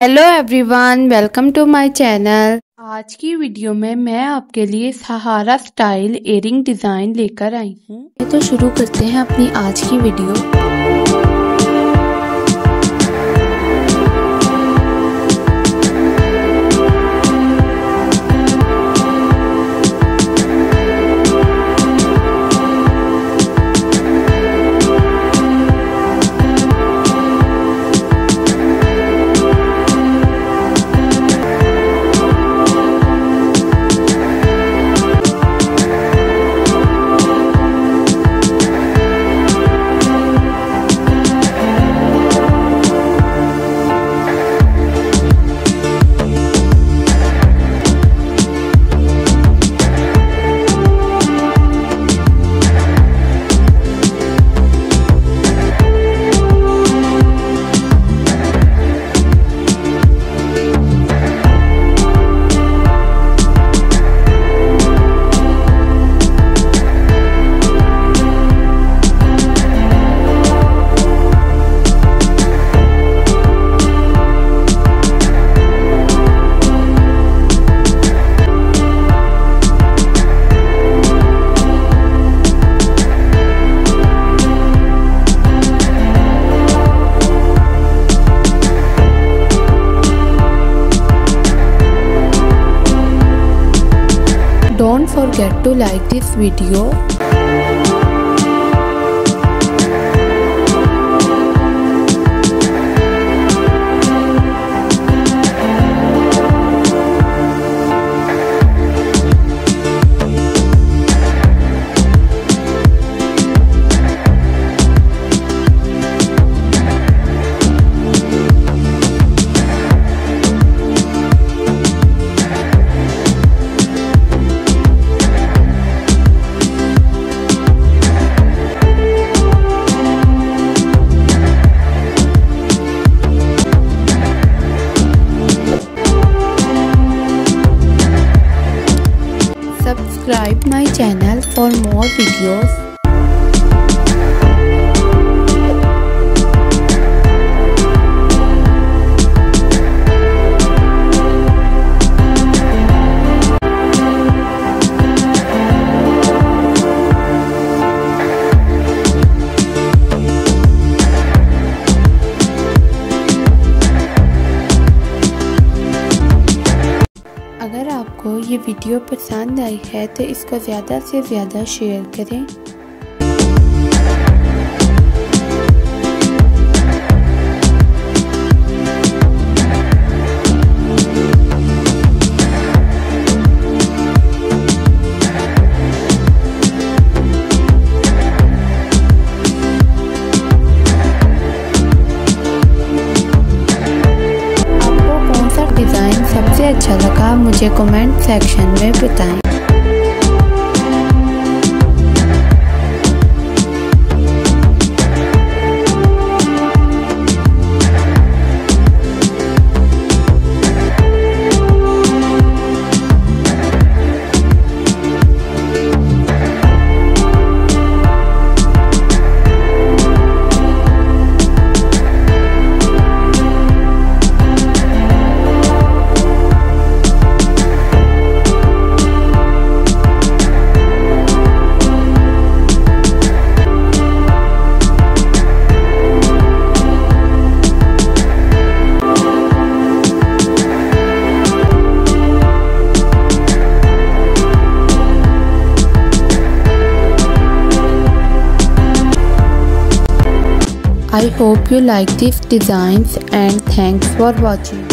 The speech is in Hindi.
Hello everyone welcome to my channel आज की वीडियो में मैं आपके लिए सहारा स्टाइल एयरिंग डिज़ाइन लेकर आई हूँ। तो शुरू करते हैं अपनी आज की video forget to like this video. Subscribe my channel for more videos. अगर आपको ये वीडियो पसंद आई है तो इसको ज़्यादा से ज़्यादा शेयर करें। अच्छा लगा मुझे कमेंट सेक्शन में बताएँ। I hope you like these designs and thanks for watching.